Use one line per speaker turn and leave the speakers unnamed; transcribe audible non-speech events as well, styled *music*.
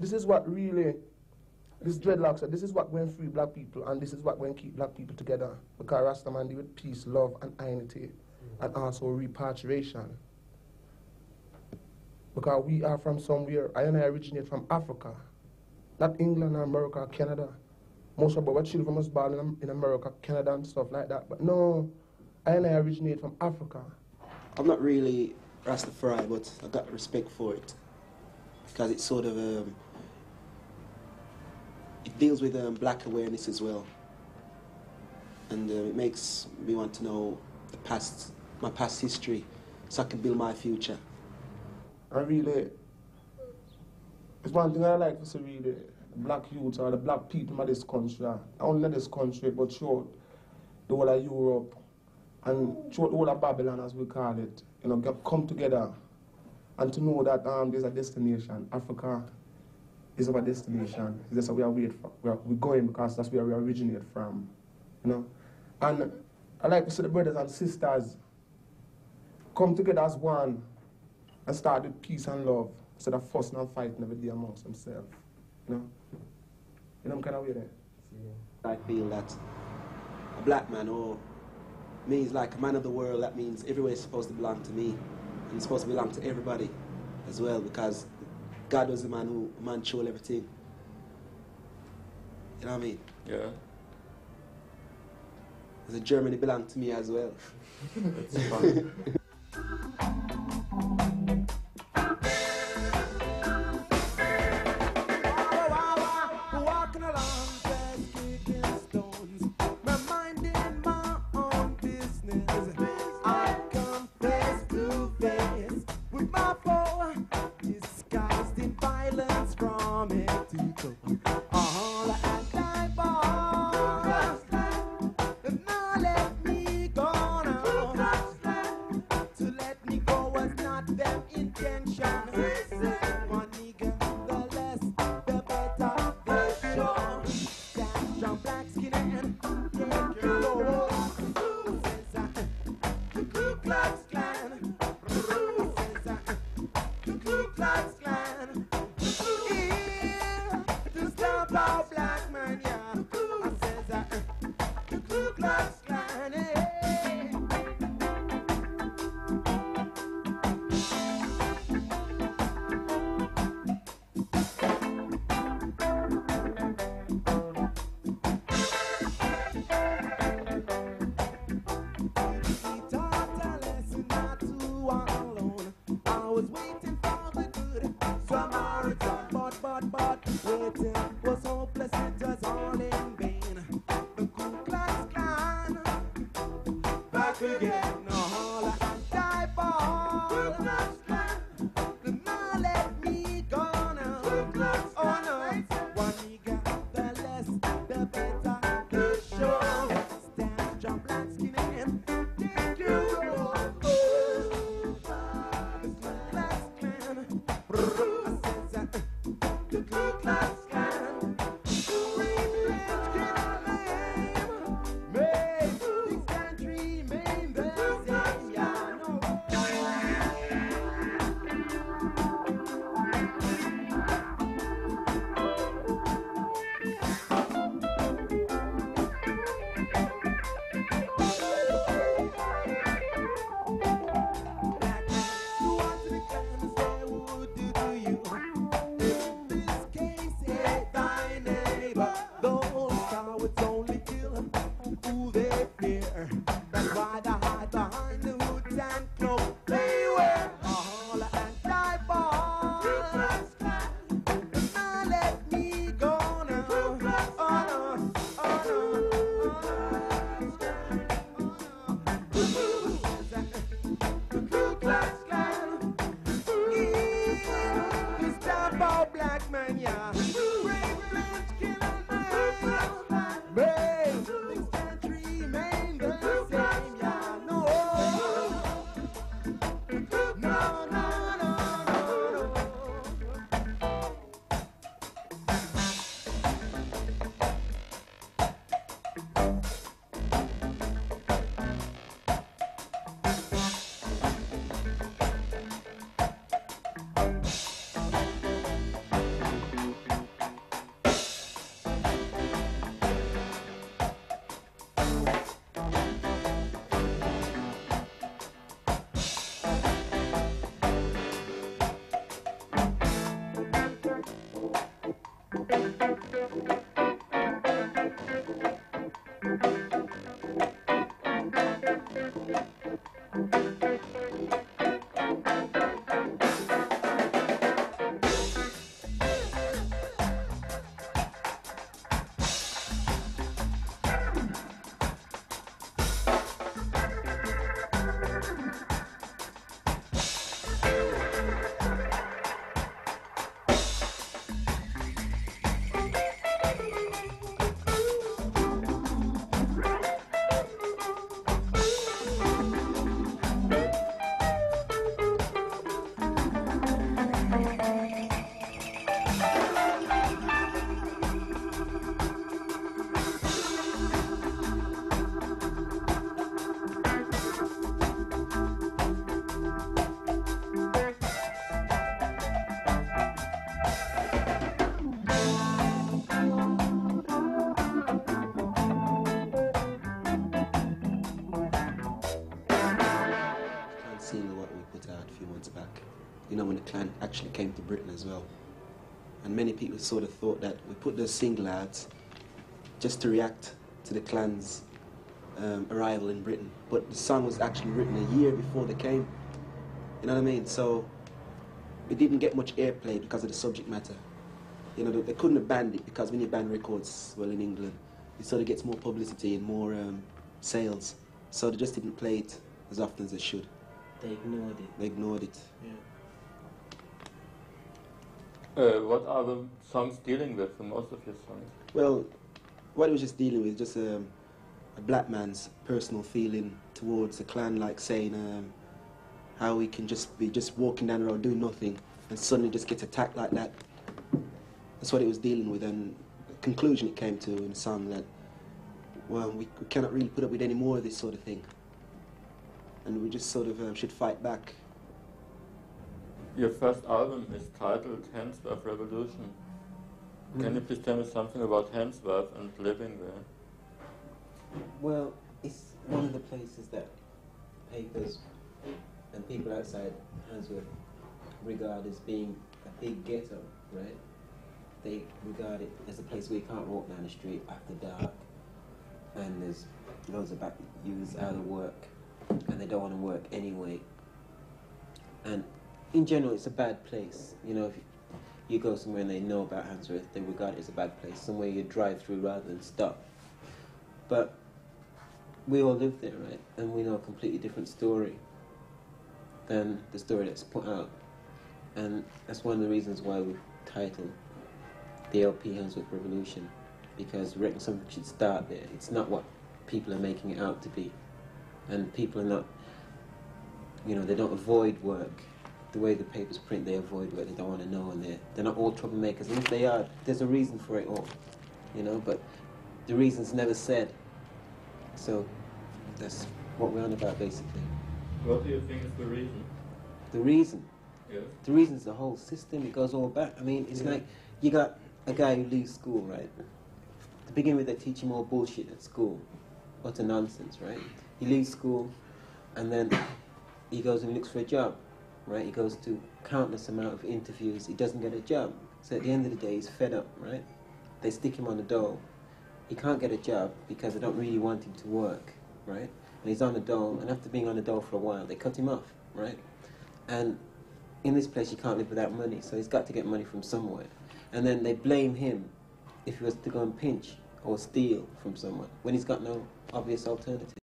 this is what really, this dreadlocks, this is what going free black people and this is what going keep black people together. Because Rastaman deal with peace, love and unity and also repatriation. Because we are from somewhere, I and I originate from Africa, not England or America or Canada. Most of our children was born in, in America, Canada and stuff like that. But no, I and I originate from Africa.
I'm not really Rastafari, but I got respect for it because it's sort of um, it deals with um, black awareness as well, and uh, it makes me want to know the past, my past history, so I can build my future.
I really, it's one thing I like to really, the black youth or the black people in this country, not only this country, but throughout the whole of Europe and throughout the whole of Babylon, as we call it, you know, come together and to know that um, there's a destination. Africa is our destination. That's where we are. We are, we're going because that's where we originate from, you know. And I like to see the brothers and sisters come together as one and start with peace and love instead of fussing and fighting every day amongst themselves. You know? You know I'm kind of way there.
I feel that a black man or me is like a man of the world. That means everywhere is supposed to belong to me. And it's supposed to belong to everybody as well because God was the man who man control everything. You know what I mean?
Yeah.
Because Germany belonged to me as well. *laughs*
That's
why they
Know, when the Klan actually came to Britain as well. And many people sort of thought that we put those single out just to react to the Klan's um, arrival in Britain. But the song was actually written a year before they came. You know what I mean? So it didn't get much airplay because of the subject matter. You know, they, they couldn't have banned it because when you ban records, well, in England, it sort of gets more publicity and more um, sales. So they just didn't play it as often as they should.
They ignored it.
They ignored it.
Yeah.
Uh, what are the songs dealing with, the most of your songs?
Well, what it was just dealing with just um, a black man's personal feeling towards the Klan, like saying um, how he can just be just walking down the road doing nothing and suddenly just gets attacked like that. That's what it was dealing with, and the conclusion it came to in the song that, well, we, we cannot really put up with any more of this sort of thing, and we just sort of um, should fight back.
Your first album is titled Handsworth Revolution. Can you mm-hmm. please tell me something about Handsworth and living there?
Well, it's one of the places that papers and people outside Handsworth regard as being a big ghetto, right? They regard it as a place where you can't walk down the street after dark, and there's loads of back youths out of work, and they don't want to work anyway. And in general, it's a bad place. You know, if you, go somewhere and they know about Handsworth, they regard it as a bad place, somewhere you drive through rather than stop. But we all live there, right? And we know a completely different story than the story that's put out. And that's one of the reasons why we've titled the LP Handsworth Revolution, because we reckon something should start there. It's not what people are making it out to be. And people are not, you know, they don't avoid work. The way the papers print, they avoid work. They don't want to know, and they're, they're not all troublemakers. And if they are, there's a reason for it all, you know, but the reason's never said. So that's what we're on about, basically.
What do you think is the reason?
The reason.
Yes.
The reason's the whole system. It goes all back. I mean, it's
Yeah.
like you got a guy who leaves school, right? To begin with, they teach him all bullshit at school. Utter nonsense, right? He leaves school, and then he goes and looks for a job, right? He goes to countless amount of interviews. He doesn't get a job. So at the end of the day, he's fed up, right? They stick him on the dole. He can't get a job because they don't really want him to work, right? And he's on the dole, and after being on the dole for a while, they cut him off, right? And in this place, you can't live without money, so he's got to get money from somewhere. And then they blame him if he was to go and pinch or steal from someone when he's got no obvious alternative.